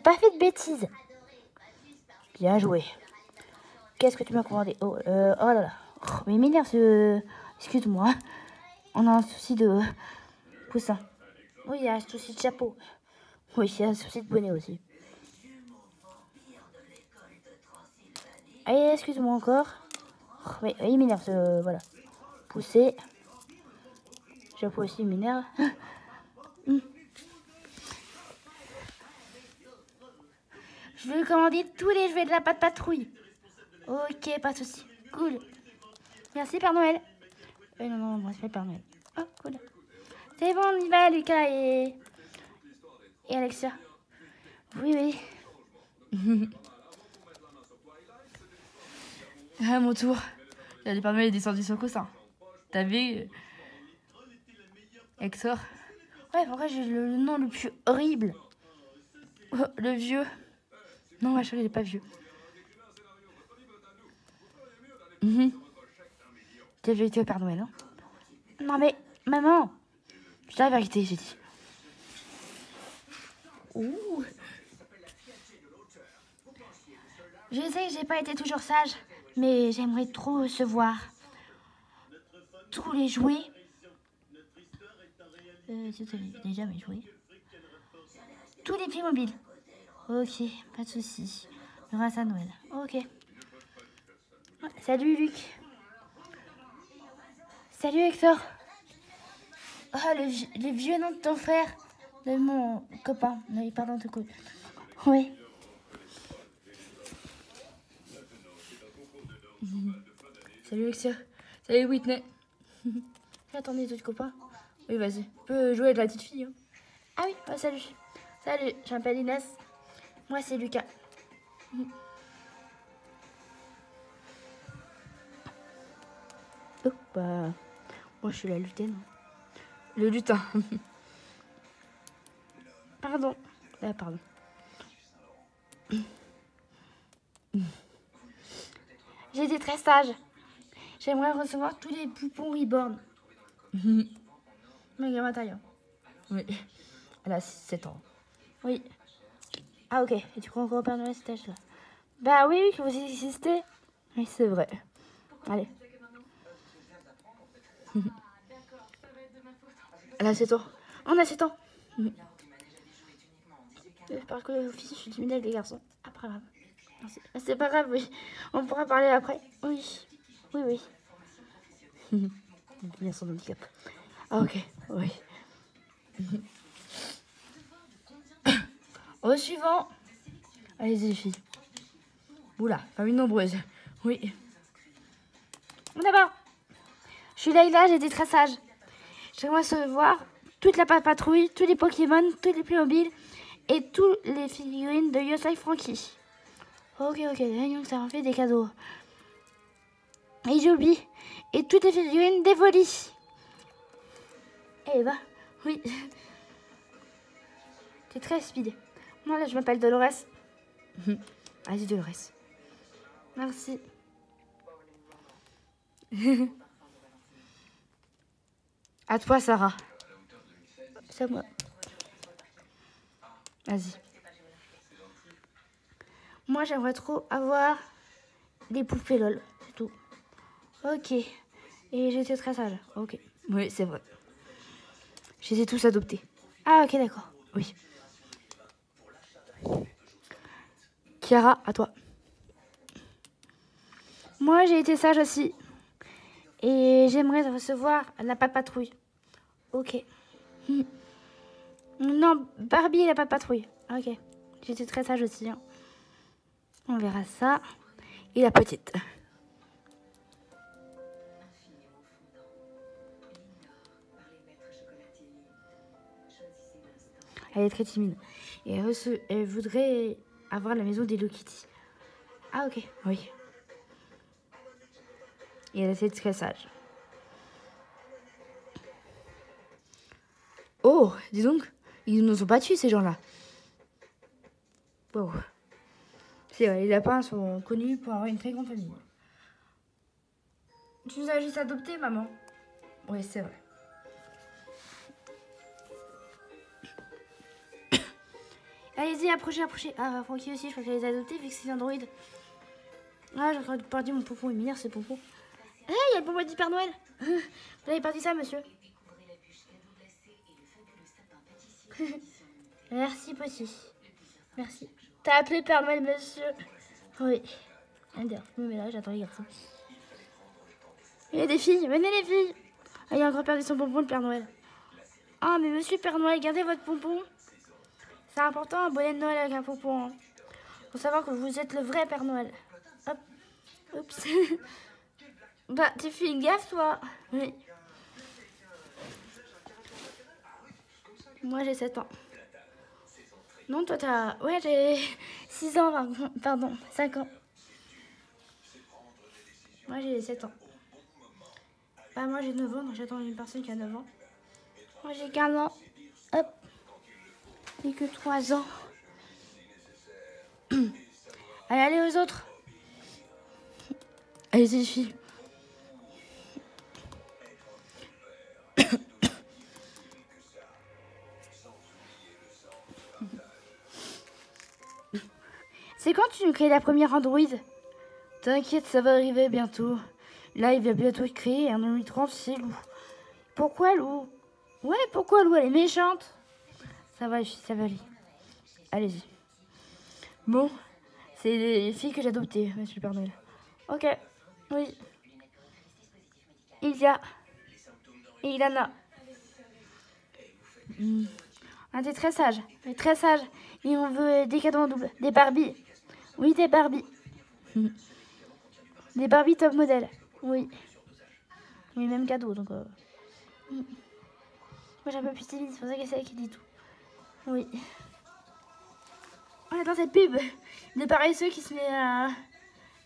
pas fait de bêtises. Bien joué. Qu'est-ce que tu m'as commandé? Oh, euh, oh là là. Oh, mais m'énerve ce... Excuse-moi. On a un souci de poussin. Oui, il y a un souci de chapeau. Oui, il y a un souci de bonnet aussi. Allez, excuse-moi encore. Oh, mais il m'énerve ce... Voilà. Pousser. Chapeau aussi m'énerve. Je veux commander tous les jouets de la patte patrouille. Ok, pas de soucis. Cool. Merci, Père Noël. Euh, non, non, moi, c'est Père Noël. Oh, cool. C'est bon, on y va, Lucas et... Et Alexia. Oui, oui. à mon tour. Le Père Noël est descendu sur le coussin. T'as vu Hector? Ouais, pourquoi j'ai le nom le plus horrible Oh, Le vieux. Non, ma chérie, il est pas vieux. Mhm. T'es vieux, tu Père Noël, hein Non, mais, maman Je la vérité, j'ai dit. Ouh Je sais que j'ai pas été toujours sage, mais j'aimerais trop recevoir tous les jouets. Euh, déjà mes jouets. Tous les pieds mobiles. Ok, pas de soucis. Grâce à Noël. Ok. Ouais, Salut Luc. Salut Hector. Oh, le, vi- le vieux nom de ton frère. De mon copain. Non, pardon, de copain. Oui. Salut Alexia. Salut Whitney. Attendez, les autres copains. Oui, vas-y. Tu peux jouer avec la petite fille. hein. Ah oui, ouais, salut. Salut, je m'appelle Inès. Moi, c'est Lucas. Oh, bah. Moi, je suis la luttaine. Le lutin. Pardon. Ah, pardon. J'ai été très sage. J'aimerais recevoir tous les poupons reborn. Taille. hein. oui. Elle a 7 ans. Oui. Ah, ok. Et tu crois encore au Père Noël cet âge-là? Bah oui, oui, que vous existez. Oui, c'est vrai. Allez. Elle a 7 ans. On a 7 ans. Que les filles, je suis timide avec les garçons. Ah, pas grave. Ah, C'est pas grave, oui. On pourra parler après. Oui. Oui, oui. Bien son handicap. Ah, ok. Oui. Au suivant. Allez-y, les filles. Oula, famille nombreuse. Oui. D'abord, je suis Layla, été très sage. J'aimerais recevoir toute la pa- patrouille, tous les Pokémon, tous les Playmobil et tous les figurines de Yosai Frankie. Ok, ok, donc ça en fait des cadeaux. Et j'oublie. Et toutes les figurines d'Evoli. Eh bah, oui. T'es très speed. Moi là, je m'appelle Dolores. Vas-y, Dolores. Merci. À toi, Sarah. C'est à moi. Vas-y. Moi, j'aimerais trop avoir des poupées LOL. C'est tout. Ok. Et j'étais très sage. Ok. Oui, c'est vrai. Je les ai tous adoptés. Ah, ok, d'accord. Oui. Chiara, à toi. Moi, j'ai été sage aussi. Et j'aimerais recevoir la patte patrouille. Ok. Hmm. Non, Barbie et la patrouille. Ok. J'étais très sage aussi. hein. On verra ça. Et la petite. Elle est très timide. Et elle, voudrait avoir la maison d'Hello Kitty. Ah, ok. Oui. Et elle était très sage. Oh, dis donc, ils nous ont battus ces gens-là. Wow. C'est vrai, les lapins sont connus pour avoir une très grande famille. Tu nous as juste adopté, maman. Oui, c'est vrai. Allez-y, approchez, approchez. Ah, Francky aussi, je crois qu'elle les a adoptés vu que c'est Android. Ah, j'ai encore perdu mon poupon. Il m'énerve, ce poupon. Hé, il y a le poupon du Père Noël. Vous avez parti ça, monsieur Merci, petit. Merci. T'as appelé Père Noël, monsieur Oui. D'ailleurs, je me mets là, j'attends les garçons. Il y a des filles, venez les filles Ah, il a encore perdu son pompon, le Père Noël. Ah, mais monsieur Père Noël, gardez votre pompon. C'est important, un bonnet Noël avec un pompon. Hein. Faut savoir que vous êtes le vrai Père Noël. Hop. Oups. bah, tu fais une gaffe, toi? Oui. Moi, j'ai 7 ans. Non, toi, t'as... Ouais, j'ai 6 ans, pardon, 5 ans. Moi, j'ai 7 ans. Bah, moi, j'ai 9 ans, donc j'attends une personne qui a 9 ans. Moi, j'ai 15 ans. J'ai que 3 ans. allez, allez aux autres. Allez-y, filles. C'est quand tu nous crées la première Android? T'inquiète, ça va arriver bientôt. Là, il va bientôt créer un 30, c'est Lou. Pourquoi Lou Ouais, pourquoi Lou Elle est méchante. Ça va, ça va aller. Allez-y. Bon, c'est les filles que j'ai adoptées, monsieur Père Noël. Ok, oui. Il y a. Et il en a. Hmm. Un des très sage. Très sage. Et on veut des cadeaux en double. Des Barbie. Oui, des Barbie. Des Barbie top modèle. Oui. Oui, même cadeau, donc... Euh... Moi, j'ai un peu plus timide, c'est pour ça que c'est elle qui dit tout. Oui. Oh, attends, cette pub Des paresseux qui se met à...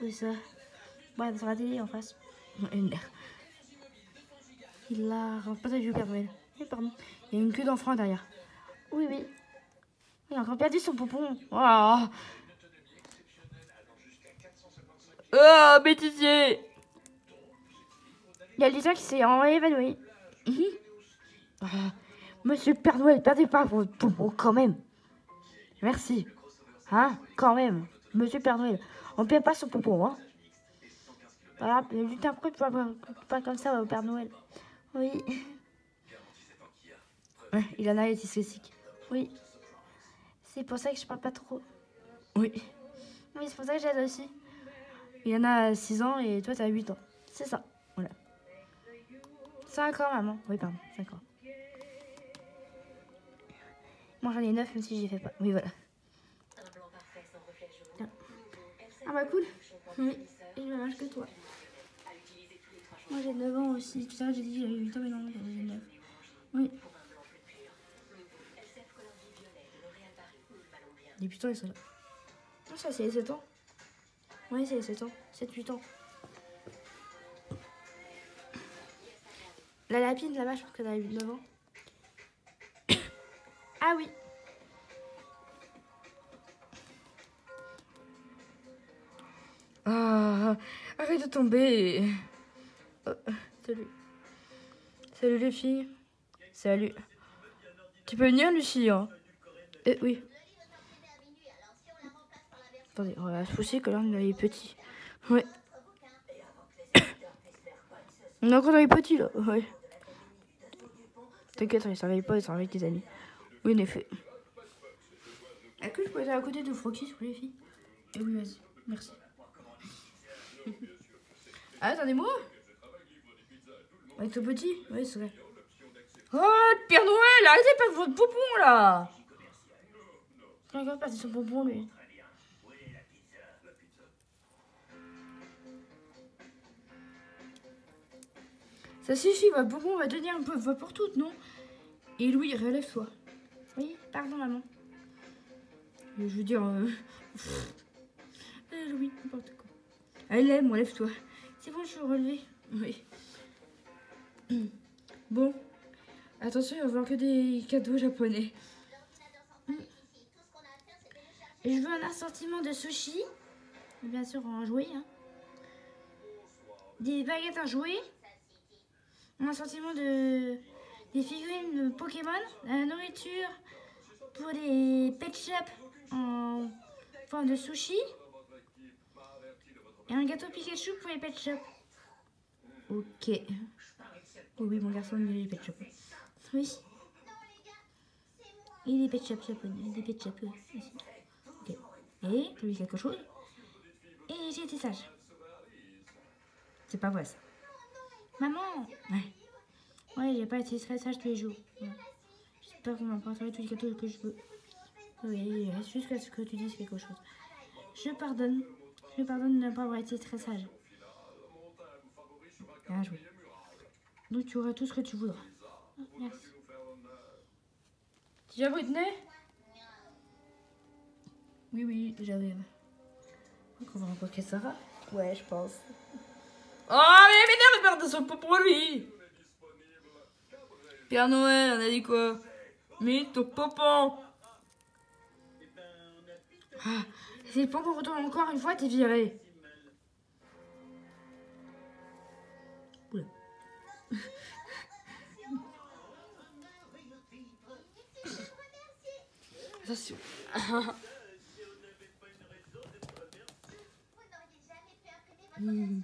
Oui, ça. Ouais, sur la télé, en face. Il a... Pas de vieux Père Noël. Oui, pardon. Il y a une queue d'enfant derrière. Oui, oui. Il a encore perdu son poupon. Oh Oh, bêtisier Il y a Lisa qui s'est évanoui. Mhm. Ah, Monsieur Père Noël, perdez pas votre poupon quand même. Merci. Hein Quand même. Monsieur Père Noël, on perd pas son poupon, hein Voilà, juste un peu, pas comme ça au Père Noël. Oui. il en a les dyslexiques. Oui. C'est pour ça que je parle pas trop. Oui. Oui, c'est pour ça que j'aide aussi. Il y en a 6 ans et toi, tu as 8 ans. C'est ça. Voilà. 5 ans, maman. Oui, pardon. 5 ans. Moi, j'en ai 9, même si j'y fais pas. Oui, voilà. Ah bah cool. Oui. Et je me que toi. Moi, j'ai 9 ans aussi. Tout ça, j'ai dit j'avais 8 ans, mais non, j'ai 9. Oui. Les putains, ils sont là. Ah, ça, c'est les 7 ans. Oui, c'est 7 ans. 7-8 ans. La lapine là-bas, je pense qu'elle a 8-9 ans. Ah oui. Ah, arrête de tomber. Oh, salut. Salut les filles. Salut. Tu peux venir, Lucie hein? Euh, Oui. Attendez, on va se que là on est petit. Ouais. on est encore dans les petits là. Ouais. T'inquiète, ça s'en pas, ils sont avec tes amis. Oui, en effet. Est-ce que je peux être à côté de Frocky sur les filles? Eh oui, vas-y. Merci. ah, attendez-moi Avec ton petit? Oui, c'est vrai. Oh, Père Noël, arrêtez pas votre poupon là Regarde, pas son poupon lui. Ça suffit, va on va tenir un peu voix pour toutes, non? Et Louis, relève-toi. Oui, pardon, maman. Je veux dire... Euh... eh, Louis, n'importe quoi. Allez, moi, lève-toi. C'est bon, je suis relevé. Oui. Bon. Attention, il va y avoir que des cadeaux japonais. Je veux un assortiment de sushi. Bien sûr, en jouer. Hein. Des baguettes à jouer un sentiment de des figurines de Pokémon, la nourriture pour les pet shops en forme de sushi. Et un gâteau Pikachu pour les pet. Ok. Oh oui, mon garçon, il est pet shop. Oui. Il est pet shop, japonais. Il est pet shop. oui, aussi. Ok. Et, t'as vu quelque chose Et j'ai été sage. C'est pas vrai ça. Maman Ouais. Ouais, j'ai pas été très sage tous les jours. Ouais. J'espère qu'on m'apportera tous les gâteaux que je veux. Oui, il reste jusqu'à ce que tu dises quelque chose. Je pardonne. Je pardonne de ne pas avoir été très sage. Bien joué. Donc tu auras tout ce que tu voudras. Merci. Tu viens, Britney Oui, oui, j'arrive. Donc on va rencontrer Sarah Ouais, je pense. Oh, mais il m'énerve de perdre son pot pour lui Père Noël, on a dit quoi? Mais ton popo Ah, c'est pas qu'on retourne encore une fois, t'es viré. Oula. Attention. Hmm.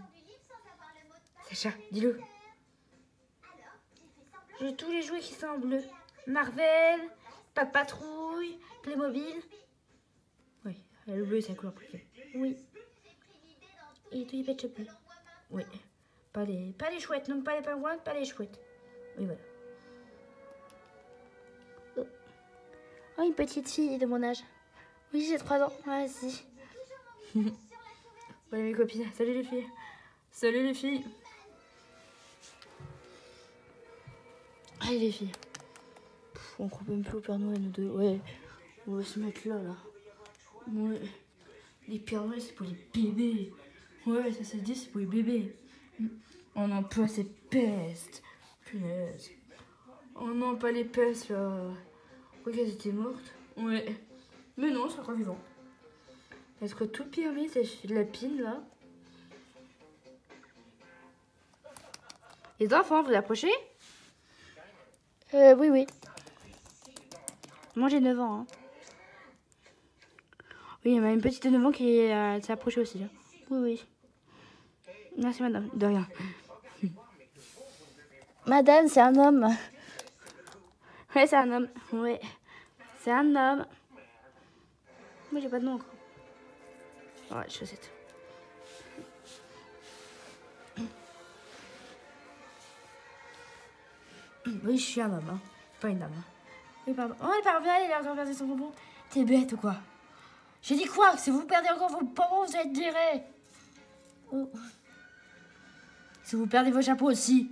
Sacha, dis-le. J'ai tous les jouets qui sont en bleu. Marvel, de Patrouille, Playmobil. Oui, le bleu c'est la couleur préférée. Oui. Et les pet shop. Oui. Pas les, pas les chouettes, non pas les pingouins, pas les chouettes. Oui, voilà. Oh. Oh, une petite fille de mon âge. Oui, j'ai 3 ans. Ah, si. Voilà mes copines. Salut les filles. Salut les filles. Allez, les filles. On croit même plus au Père Noël, nous deux. Ouais. On va se mettre là, là. Ouais. Les Pères Noël, c'est pour les bébés. Ouais, ça se dit, c'est pour les bébés. Oh non, pas ces pestes. Punaise. Oh non, pas les pestes là. Ok, elles étaient mortes. Ouais. Mais non, c'est encore vivant. Est-ce que tout pyramide, c'est de la pile, là Les enfants, vous approchez? Euh, Oui, oui. Moi, j'ai 9 ans. Hein. Oui, il y a une petite de 9 ans qui euh, s'est approchée aussi. Oui, oui. Merci, madame. De rien. Madame, c'est un homme. Ouais, c'est un homme. Ouais. C'est un homme. Moi, j'ai pas de nom encore. Ouais, les chaussettes. Oui, je suis un homme, hein. pas une dame. Oh, elle parvient, elle a encore perdu son bonbon. T'es bête ou quoi? J'ai dit quoi? Si vous perdez encore vos bonbons, vous être viré. Oh. Si vous perdez vos chapeaux aussi.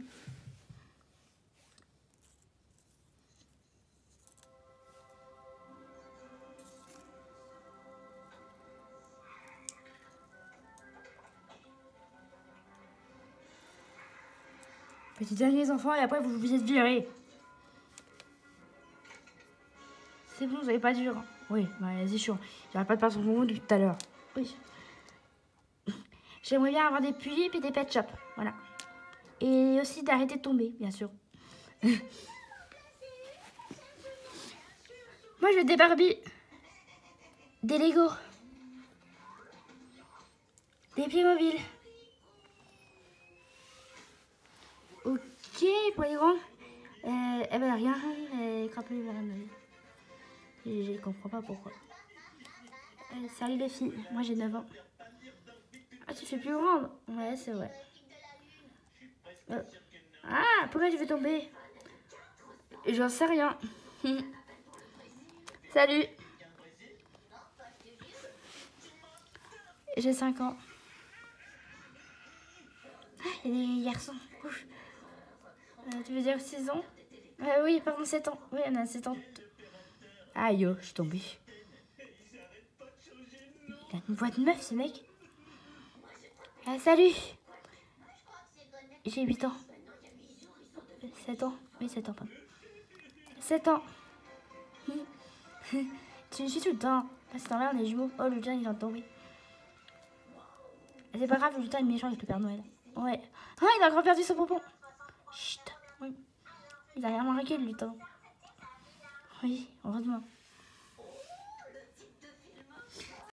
Petit dernier enfants et après vous vous êtes virés. C'est bon, vous avez pas dur. hein. Oui, bah, vas-y, chaud. J'arrête pas de perdre son bonbon depuis tout à l'heure. Oui. J'aimerais bien avoir des pulipes et des pet shops. Voilà. Et aussi d'arrêter de tomber, bien sûr. Moi, je veux des Barbie. Des Lego. Des Playmobil. Ok, pour les grands. Euh, elle veut rien. Elle je comprends pas pourquoi. Euh, salut les filles, moi j'ai 9 ans. Ah, tu fais plus grande Ouais, c'est vrai. Euh, Ah, pourquoi je vais tomber J'en sais rien. Salut. J'ai 5 ans. Ah, il y a des garçons. Euh, tu veux dire 6 ans? Euh, Oui, pardon, 7 ans. Oui, on a 7 ans. Aïe, oh, je suis tombée. Il a une voix de meuf, ce mec. Ah, salut J'ai 8 ans. 7 ans Oui, 7 ans, pardon. 7 ans. tu me suis tout le temps. À ce temps-là, on est jumeaux. Oh, le lutin, il vient de tomber. C'est pas grave, le lutin est méchant avec le Père Noël. Ouais. Ah, il a encore perdu son pompon. Chut. Il a rien marqué, le lutin. Oui, heureusement.